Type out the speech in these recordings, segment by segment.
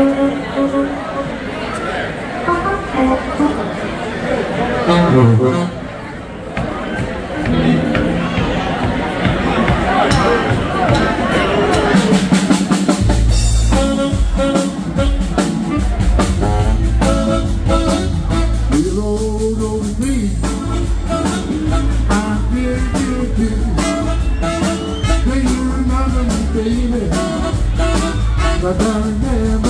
Baby, baby, baby,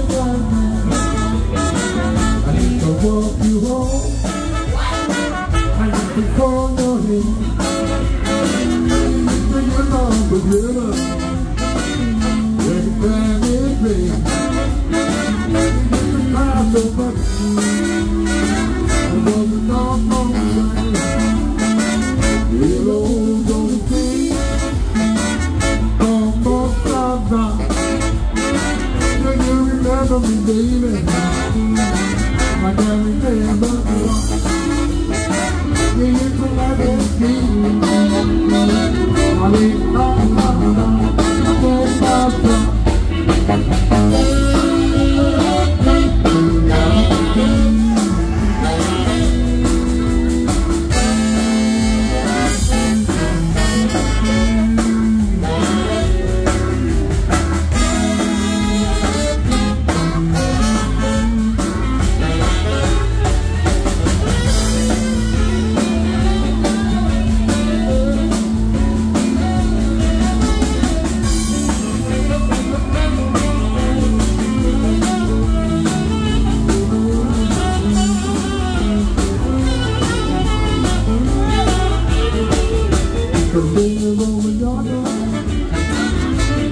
from me, baby. Like everything but.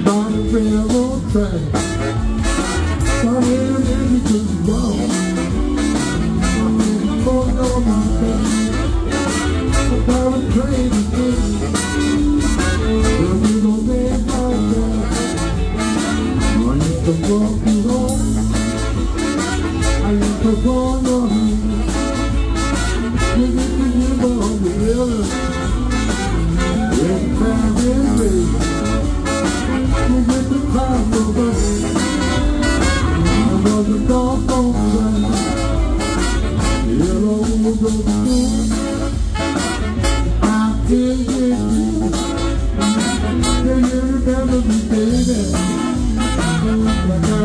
By the railroad track. Somewhere maybe to the wall. I'm I used to walk you home. I used to walk you home.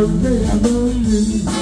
i love you